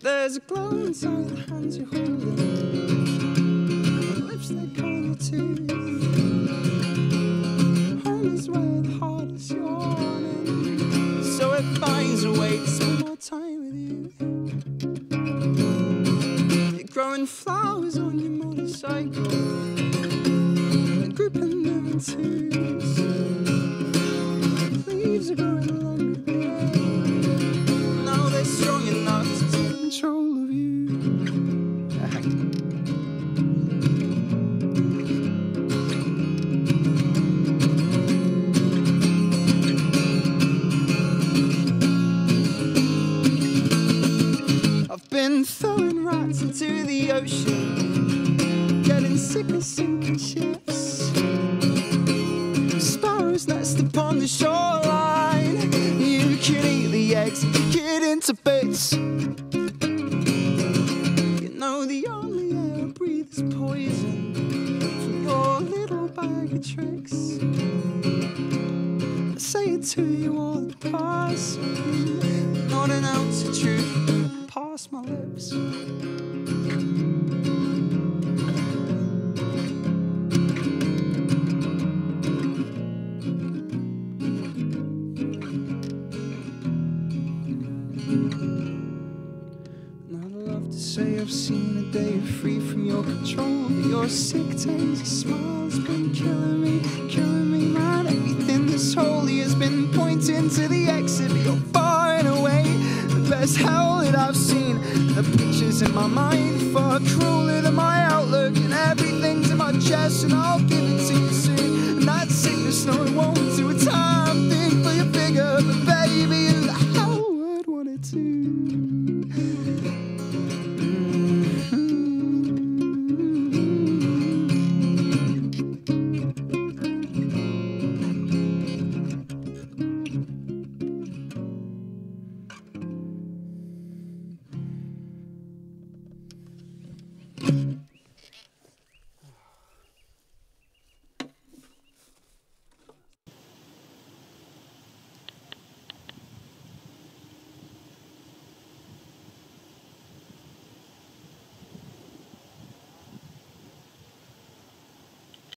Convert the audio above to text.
There's a glow inside the hands you hold. Lips they call you to. Home is where the heart is yawning. So it finds a way to spend more time with you. Flowers on your motorcycle. And grouping them in into the ocean, getting sick of sinking ships. Sparrows nest upon the shoreline. You can eat the eggs it into bits. You know the only air I breathe is poison from your little bag of tricks. I say it to you all in person, not an ounce of truth past my lips. I'd love to say I've seen a day free from your control, but your sick taste smile's been killing me, killing me, man. Everything this holy has been pointing to the exit, you're far and away the best hell mind far crueler than my outlook and everything's in my chest And I'll give it to you soon. And that sickness, no it won't do. A time thing for your figure, but baby, is how I'd want it to.